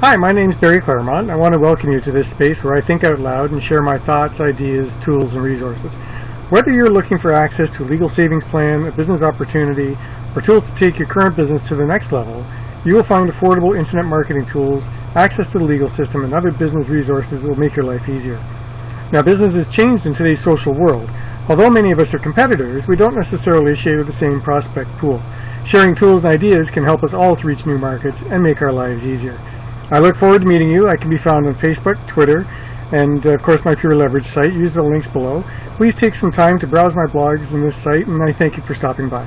Hi, my name is Barry Clermont. I want to welcome you to this space where I think out loud and share my thoughts, ideas, tools, and resources. Whether you're looking for access to a legal savings plan, a business opportunity, or tools to take your current business to the next level, you will find affordable internet marketing tools, access to the legal system, and other business resources that will make your life easier. Now, business has changed in today's social world. Although many of us are competitors, we don't necessarily share the same prospect pool. Sharing tools and ideas can help us all to reach new markets and make our lives easier. I look forward to meeting you. I can be found on Facebook, Twitter, and uh, of course my Pure Leverage site. Use the links below. Please take some time to browse my blogs and this site, and I thank you for stopping by.